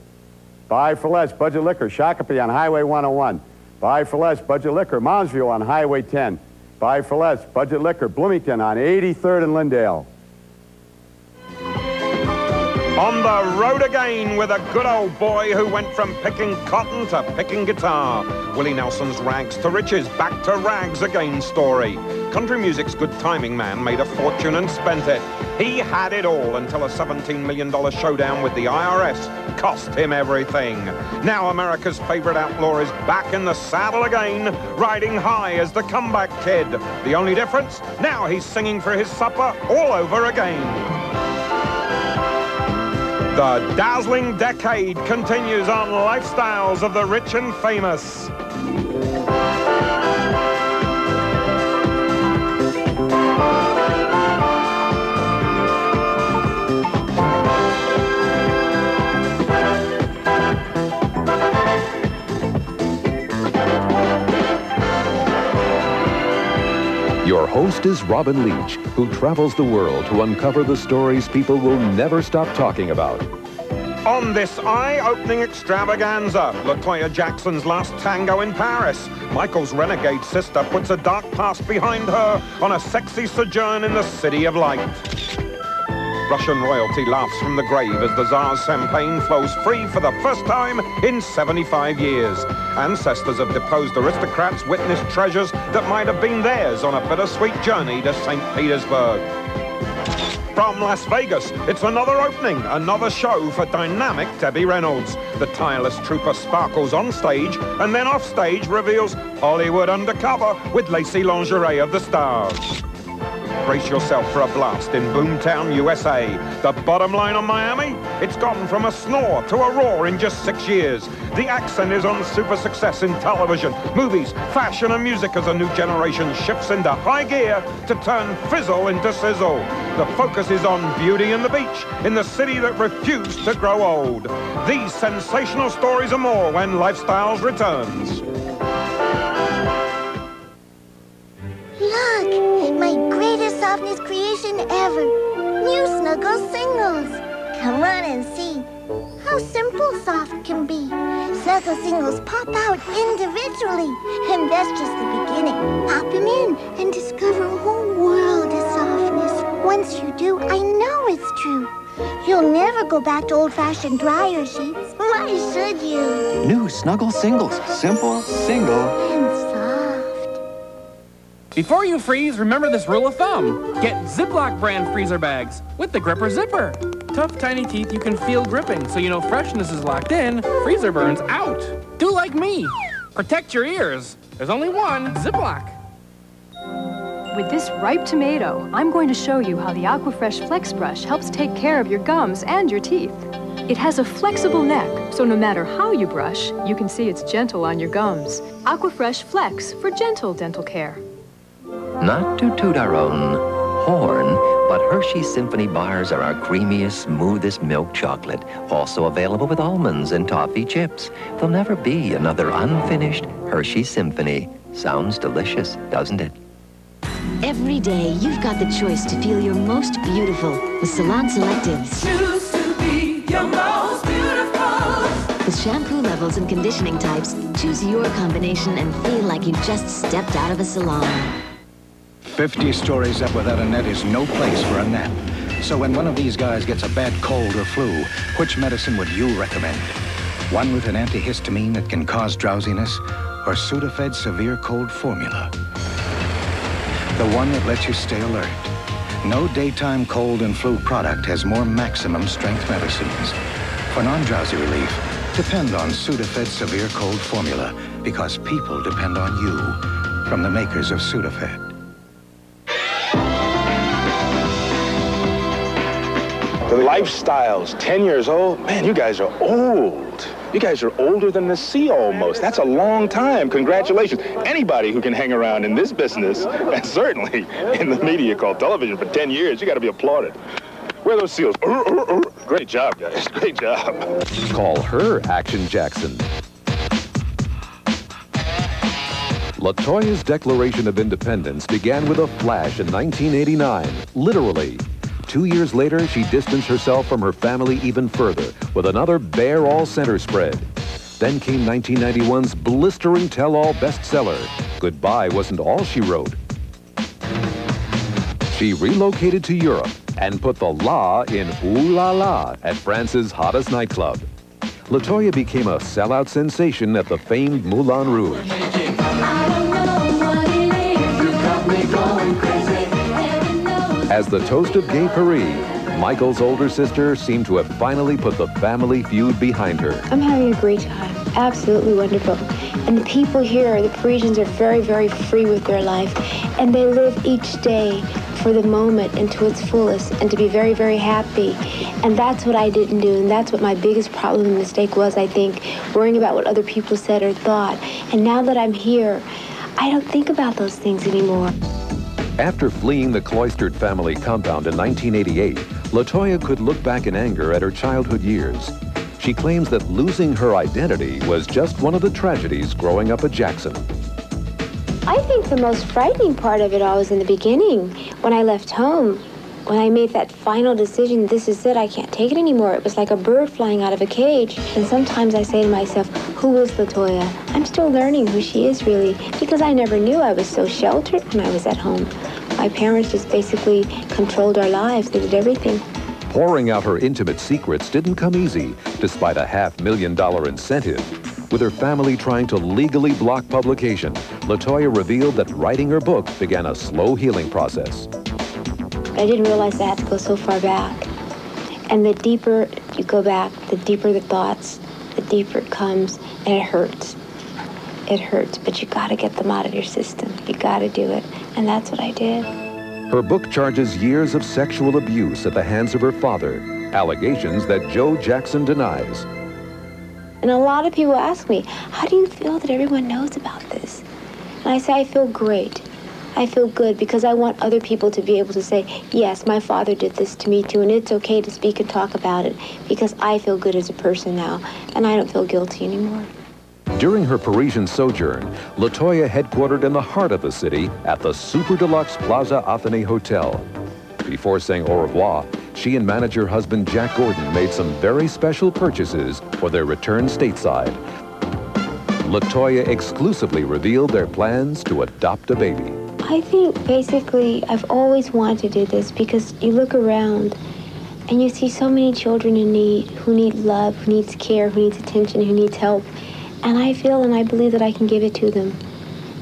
Buy for Less Budget Liquor, Shakopee on Highway 101. Buy for Less Budget Liquor, Moundsview on Highway 10. Buy for Less Budget Liquor, Bloomington on 83rd and Lyndale. On the road again with a good old boy who went from picking cotton to picking guitar. Willie Nelson's Rags to Riches, Back to Rags Again story. Country music's good timing man made a fortune and spent it. He had it all until a $17 million showdown with the IRS cost him everything. Now America's favorite outlaw is back in the saddle again, riding high as the comeback kid. The only difference? Now he's singing for his supper all over again. The dazzling decade continues on Lifestyles of the Rich and Famous. Your host is Robin Leach, who travels the world to uncover the stories people will never stop talking about. On this eye-opening extravaganza, Latoya Jackson's last tango in Paris. Michael's renegade sister puts a dark past behind her on a sexy sojourn in the City of Light. Russian royalty laughs from the grave as the Tsar's champagne flows free for the first time in 75 years. Ancestors of deposed aristocrats witness treasures that might have been theirs on a bittersweet journey to St. Petersburg. From Las Vegas, it's another opening, another show for dynamic Debbie Reynolds. The tireless trooper sparkles on stage and then off stage reveals Hollywood undercover with Lacey Lingerie of the Stars. Brace yourself for a blast in Boomtown, USA. The bottom line on Miami? It's gone from a snore to a roar in just six years. The accent is on super success in television, movies, fashion, and music as a new generation shifts into high gear to turn fizzle into sizzle. The focus is on beauty and the beach in the city that refused to grow old. These sensational stories and more when Lifestyles returns. Look, my softness creation ever. New Snuggle Singles. Come on and see how simple soft can be. Snuggle Singles pop out individually, and that's just the beginning. Pop them in and discover a whole world of softness. Once you do, I know it's true. You'll never go back to old-fashioned dryer sheets. Why should you? New Snuggle Singles. Simple, single. Before you freeze, remember this rule of thumb. Get Ziploc brand freezer bags with the gripper zipper. Tough, tiny teeth you can feel gripping, so you know freshness is locked in, freezer burns out. Do like me. Protect your ears. There's only one Ziploc. With this ripe tomato, I'm going to show you how the Aquafresh Flex Brush helps take care of your gums and your teeth. It has a flexible neck, so no matter how you brush, you can see it's gentle on your gums. Aquafresh Flex for gentle dental care. Not to toot our own horn, but Hershey's Symphony bars are our creamiest, smoothest milk chocolate. Also available with almonds and toffee chips. There'll never be another unfinished Hershey Symphony. Sounds delicious, doesn't it? Every day, you've got the choice to feel your most beautiful with Salon Selectives. Choose to be your most beautiful. With shampoo levels and conditioning types, choose your combination and feel like you just stepped out of a salon. 50 stories up without a net is no place for a nap. So when one of these guys gets a bad cold or flu, which medicine would you recommend? One with an antihistamine that can cause drowsiness or Sudafed Severe Cold Formula? The one that lets you stay alert. No daytime cold and flu product has more maximum strength medicines. For non-drowsy relief, depend on Sudafed Severe Cold Formula because people depend on you from the makers of Sudafed. Lifestyles, 10 years old. Man, you guys are old. You guys are older than the sea almost. That's a long time. Congratulations. Anybody who can hang around in this business, and certainly in the media called television for 10 years, you got to be applauded. Where are those seals? Great job, guys. Great job. Call her Action Jackson. Latoya's Declaration of Independence began with a flash in 1989, literally. Two years later, she distanced herself from her family even further with another bare all center spread. Then came 1991's blistering tell-all bestseller, Goodbye Wasn't All She Wrote. She relocated to Europe and put the la in Ooh La La at France's hottest nightclub. Latoya became a sellout sensation at the famed Moulin Rouge. As the toast of Gay Paris, Michael's older sister seemed to have finally put the family feud behind her. I'm having a great time. Absolutely wonderful. And the people here, the Parisians, are very, very free with their life. And they live each day for the moment and to its fullest and to be very, very happy. And that's what I didn't do. And that's what my biggest problem and mistake was, I think, worrying about what other people said or thought. And now that I'm here, I don't think about those things anymore. After fleeing the cloistered family compound in 1988, Latoya could look back in anger at her childhood years. She claims that losing her identity was just one of the tragedies growing up at Jackson. I think the most frightening part of it all was in the beginning, when I left home. When I made that final decision, this is it, I can't take it anymore. It was like a bird flying out of a cage. And sometimes I say to myself, who is Latoya? I'm still learning who she is really, because I never knew I was so sheltered when I was at home. My parents just basically controlled our lives. They did everything. Pouring out her intimate secrets didn't come easy, despite a half million dollar incentive. With her family trying to legally block publication, Latoya revealed that writing her book began a slow healing process. I didn't realize I had to go so far back. And the deeper you go back, the deeper the thoughts, the deeper it comes, and it hurts. It hurts, but you gotta get them out of your system. You gotta do it. And that's what I did. Her book charges years of sexual abuse at the hands of her father, allegations that Joe Jackson denies. And a lot of people ask me, how do you feel that everyone knows about this? And I say, I feel great. I feel good because I want other people to be able to say, yes, my father did this to me too, and it's okay to speak and talk about it because I feel good as a person now, and I don't feel guilty anymore. During her Parisian sojourn, Latoya headquartered in the heart of the city at the super deluxe Plaza Athénée Hotel. Before saying au revoir, she and manager husband Jack Gordon made some very special purchases for their return stateside. Latoya exclusively revealed their plans to adopt a baby. I think basically I've always wanted to do this because you look around and you see so many children in need who need love, who needs care, who needs attention, who needs help. And I feel and I believe that I can give it to them.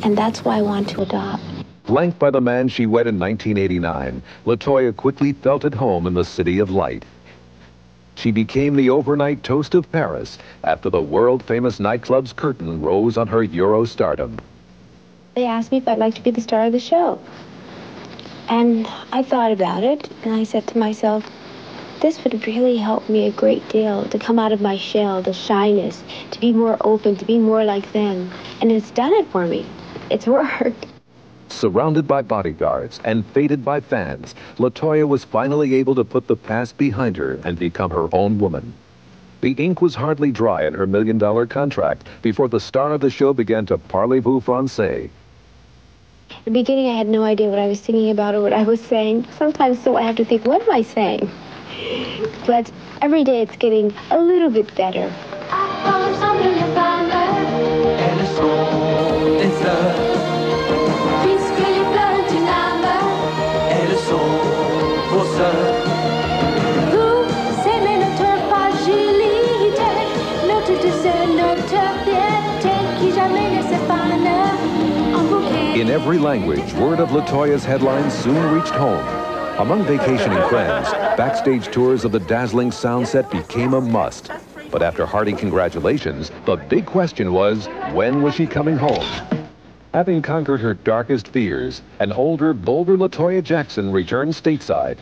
And that's why I want to adopt. Flanked by the man she wed in 1989, Latoya quickly felt at home in the city of light. She became the overnight toast of Paris after the world-famous nightclub's curtain rose on her Euro stardom. They asked me if I'd like to be the star of the show. And I thought about it, and I said to myself, this would really help me a great deal to come out of my shell, the shyness, to be more open, to be more like them. And it's done it for me. It's worked. Surrounded by bodyguards and faded by fans, Latoya was finally able to put the past behind her and become her own woman. The ink was hardly dry in her million dollar contract before the star of the show began to parlez-vous français. At the beginning, I had no idea what I was singing about or what I was saying. Sometimes, so I have to think, what am I saying? But every day it's getting a little bit better. In every language, word of Latoya's headlines soon reached home. Among vacationing friends, backstage tours of the dazzling sound set became a must. But after hearty congratulations, the big question was, when was she coming home? Having conquered her darkest fears, an older, bolder Latoya Jackson returned stateside.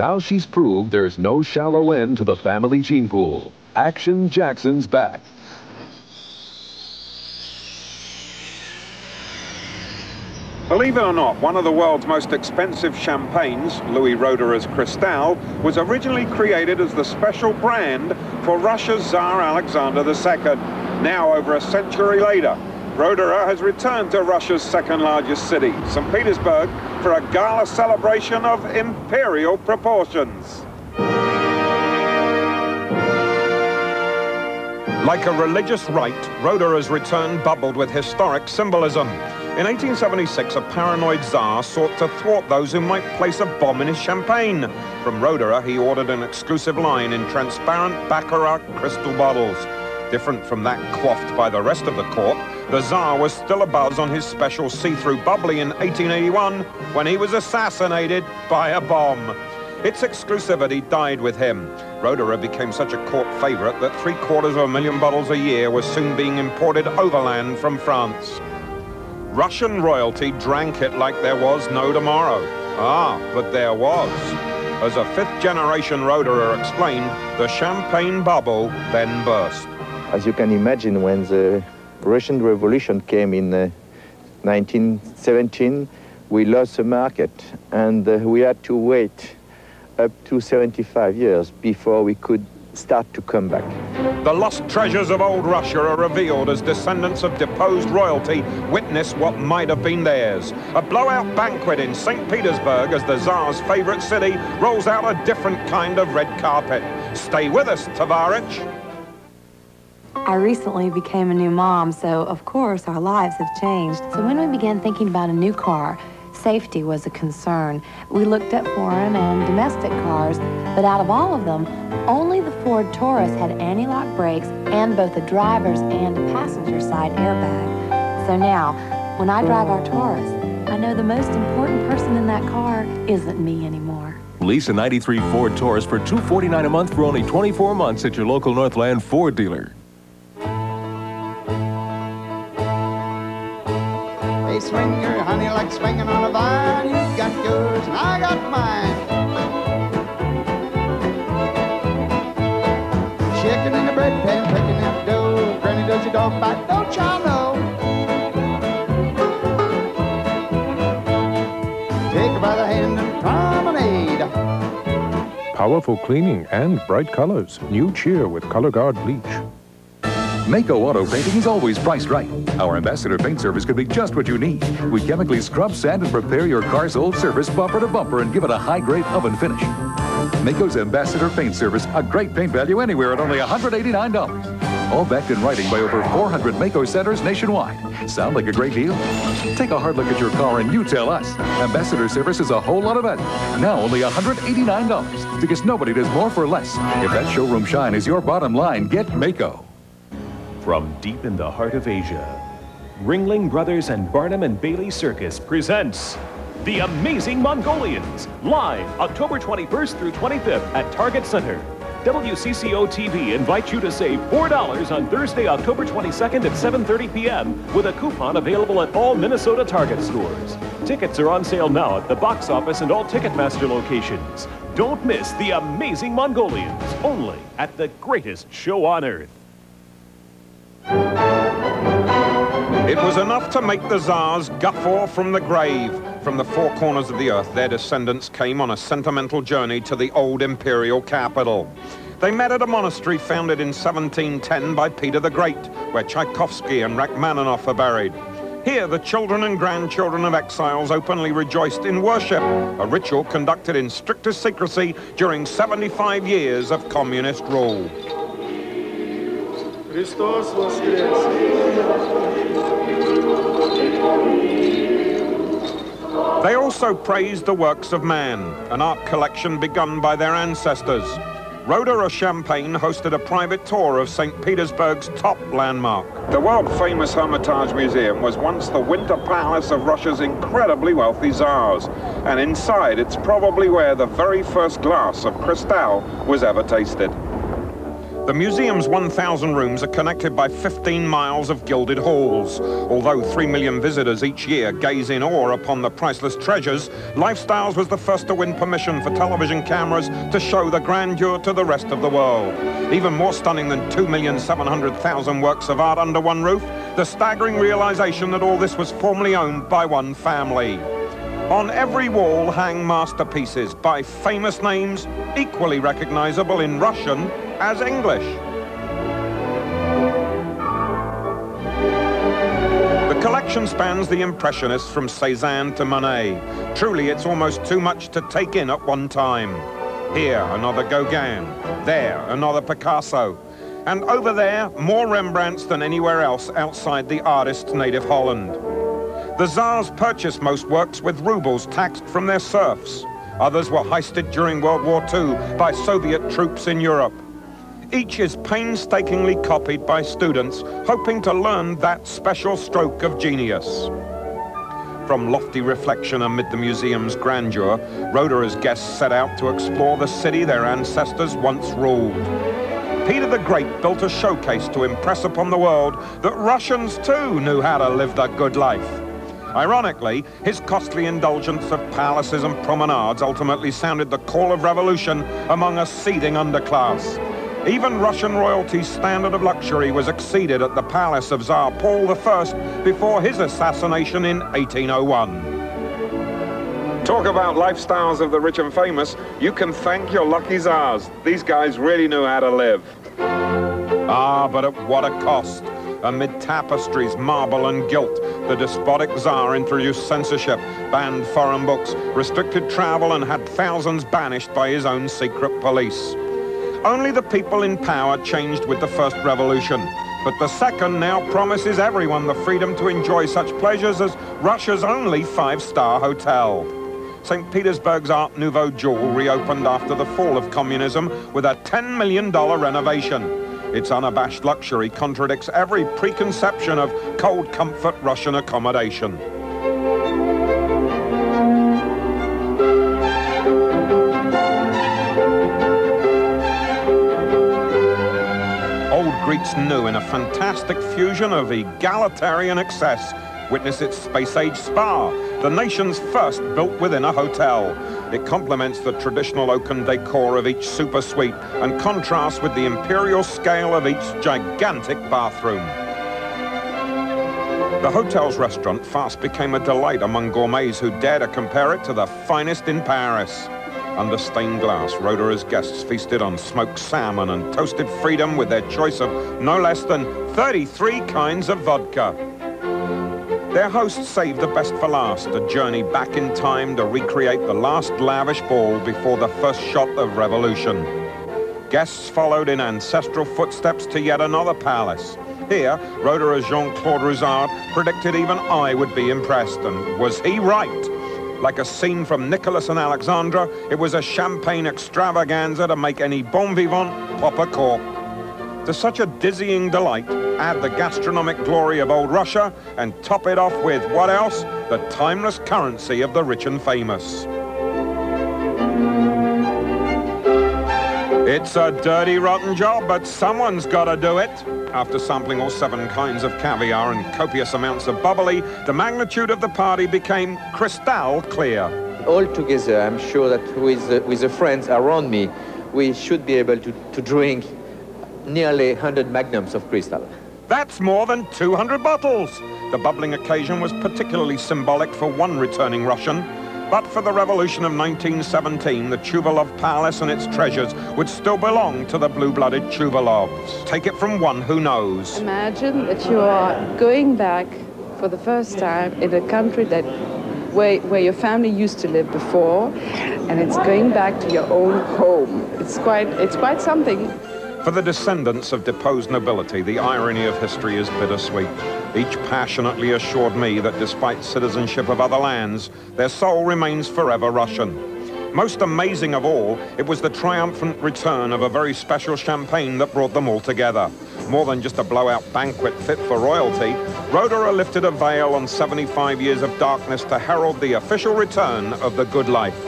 Now she's proved there's no shallow end to the family gene pool. Action Jackson's back. Believe it or not, one of the world's most expensive champagnes, Louis Roederer's Cristal, was originally created as the special brand for Russia's Tsar Alexander II. Now, over a century later, Roederer has returned to Russia's second largest city, St. Petersburg, for a gala celebration of imperial proportions. Like a religious rite, Roederer's return bubbled with historic symbolism. In 1876, a paranoid czar sought to thwart those who might place a bomb in his champagne. From Roederer, he ordered an exclusive line in transparent Baccarat crystal bottles. Different from that quaffed by the rest of the court, the czar was still abuzz on his special see-through bubbly in 1881 when he was assassinated by a bomb. Its exclusivity died with him. Roederer became such a court favorite that three quarters of a million bottles a year were soon being imported overland from France. Russian royalty drank it like there was no tomorrow. Ah, but there was. As a fifth-generation Roederer explained, the champagne bubble then burst. As you can imagine, when the Russian Revolution came in uh, 1917, we lost the market and uh, we had to wait up to 75 years before we could start to come back. The lost treasures of old Russia are revealed as descendants of deposed royalty witness what might have been theirs. A blowout banquet in St. Petersburg as the Tsar's favorite city rolls out a different kind of red carpet. Stay with us, Tavarich. I recently became a new mom, so of course our lives have changed. So when we began thinking about a new car, safety was a concern. We looked at foreign and domestic cars, but out of all of them, only the Ford Taurus had anti-lock brakes and both a driver's and a passenger side airbag. So now, when I drive our Taurus, I know the most important person in that car isn't me anymore. Lease a 93 Ford Taurus for 249 a month for only 24 months at your local Northland Ford dealer. Hey, swinger, honey, like swinging on a vine. You got yours and I got mine. Chicken in the bread pan, picking that dough. Granny does your dog bite, don't y'all know? Take her by the hand and promenade. Powerful cleaning and bright colors. New cheer with Color Guard bleach. Maaco Auto Painting is always priced right. Our Ambassador Paint Service could be just what you need. We chemically scrub, sand, and prepare your car's old surface bumper to bumper and give it a high-grade oven finish. Maaco's Ambassador Paint Service, a great paint value anywhere at only $189. All backed in writing by over 400 Maaco centers nationwide. Sound like a great deal? Take a hard look at your car and you tell us. Ambassador service is a whole lot of value. Now only $189 because nobody does more for less. If that showroom shine is your bottom line, get Maaco. From deep in the heart of Asia, Ringling Brothers and Barnum and Bailey Circus presents The Amazing Mongolians, live October 21st through 25th at Target Center. WCCO TV invites you to save $4 on Thursday, October 22nd at 7:30 p.m. with a coupon available at all Minnesota Target stores. Tickets are on sale now at the box office and all Ticketmaster locations. Don't miss the amazing Mongolians, only at the greatest show on earth. It was enough to make the Tsars guffaw from the grave. From the four corners of the earth, their descendants came on a sentimental journey to the old imperial capital. They met at a monastery founded in 1710 by Peter the Great, where Tchaikovsky and Rachmaninoff are buried. Here, the children and grandchildren of exiles openly rejoiced in worship, a ritual conducted in strictest secrecy during 75 years of communist rule. Христос воскрес! They also praised the works of man, an art collection begun by their ancestors. Roederer Champagne hosted a private tour of St. Petersburg's top landmark. The world-famous Hermitage Museum was once the winter palace of Russia's incredibly wealthy czars, and inside it's probably where the very first glass of Cristal was ever tasted. The museum's 1,000 rooms are connected by 15 miles of gilded halls. Although 3 million visitors each year gaze in awe upon the priceless treasures, Lifestyles was the first to win permission for television cameras to show the grandeur to the rest of the world. Even more stunning than 2,700,000 works of art under one roof, the staggering realization that all this was formerly owned by one family. On every wall hang masterpieces by famous names, equally recognizable in Russian as English. The collection spans the Impressionists from Cézanne to Monet. Truly, it's almost too much to take in at one time. Here, another Gauguin. There, another Picasso. And over there, more Rembrandts than anywhere else outside the artist's native Holland. The Tsars purchased most works with rubles taxed from their serfs. Others were heisted during World War II by Soviet troops in Europe. Each is painstakingly copied by students hoping to learn that special stroke of genius. From lofty reflection amid the museum's grandeur, Roederer's guests set out to explore the city their ancestors once ruled. Peter the Great built a showcase to impress upon the world that Russians too knew how to live the good life. Ironically, his costly indulgence of palaces and promenades ultimately sounded the call of revolution among a seething underclass. Even Russian royalty's standard of luxury was exceeded at the palace of Tsar Paul I before his assassination in 1801. Talk about lifestyles of the rich and famous, you can thank your lucky Tsars. These guys really knew how to live. Ah, but at what a cost. Amid tapestries, marble and gilt, the despotic Tsar introduced censorship, banned foreign books, restricted travel and had thousands banished by his own secret police. Only the people in power changed with the first revolution. But the second now promises everyone the freedom to enjoy such pleasures as Russia's only five-star hotel. St. Petersburg's Art Nouveau Jewel reopened after the fall of communism with a $10 million renovation. Its unabashed luxury contradicts every preconception of cold comfort Russian accommodation. Old new in a fantastic fusion of egalitarian excess. Witness its space-age spa, the nation's first built within a hotel. It complements the traditional oaken decor of each super suite and contrasts with the imperial scale of each gigantic bathroom. The hotel's restaurant fast became a delight among gourmets who dare to compare it to the finest in Paris. Under stained glass, Roederer's guests feasted on smoked salmon and toasted freedom with their choice of no less than 33 kinds of vodka. Their host saved the best for last, a journey back in time to recreate the last lavish ball before the first shot of revolution. Guests followed in ancestral footsteps to yet another palace. Here, Roederer's Jean-Claude Rouzaud predicted even I would be impressed, and was he right? Like a scene from Nicholas and Alexandra, it was a champagne extravaganza to make any bon vivant pop a cork. To such a dizzying delight, add the gastronomic glory of old Russia and top it off with what else? The timeless currency of the rich and famous. It's a dirty, rotten job, but someone's got to do it. After sampling all seven kinds of caviar and copious amounts of bubbly, the magnitude of the party became Cristal clear. All together, I'm sure that with, uh, with the friends around me, we should be able to, to drink nearly 100 magnums of crystal. That's more than 200 bottles. The bubbling occasion was particularly symbolic for one returning Russian. But for the revolution of 1917, the Shuvalov Palace and its treasures would still belong to the blue-blooded Shuvalovs. Take it from one who knows. Imagine that you are going back for the first time in a country that where, where your family used to live before, and it's going back to your own home. It's quite, it's quite something. For the descendants of deposed nobility, the irony of history is bittersweet. Each passionately assured me that despite citizenship of other lands, their soul remains forever Russian. Most amazing of all, it was the triumphant return of a very special champagne that brought them all together. More than just a blowout banquet fit for royalty, Roederer lifted a veil on 75 years of darkness to herald the official return of the good life.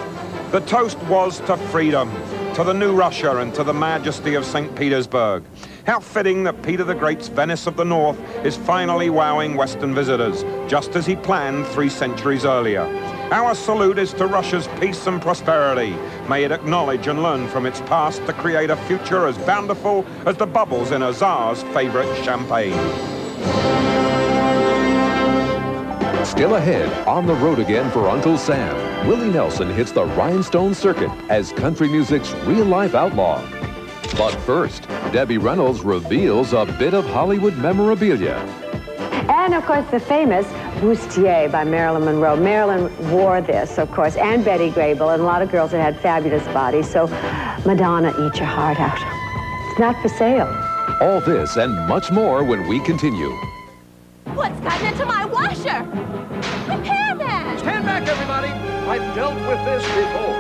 The toast was to freedom, to the new Russia and to the majesty of St. Petersburg. How fitting that Peter the Great's Venice of the North is finally wowing Western visitors, just as he planned three centuries earlier. Our salute is to Russia's peace and prosperity. May it acknowledge and learn from its past to create a future as bountiful as the bubbles in a Tsar's favorite champagne. Still ahead, on the road again for Uncle Sam, Willie Nelson hits the Rhinestone Circuit as country music's real-life outlaw. But first, Debbie Reynolds reveals a bit of Hollywood memorabilia. And of course, the famous Bustier by Marilyn Monroe. Marilyn wore this, of course, and Betty Grable, and a lot of girls that had fabulous bodies. So, Madonna, eat your heart out. It's not for sale. All this and much more when we continue. What's gotten into my washer? Repairman! Stand back, everybody. I've dealt with this before.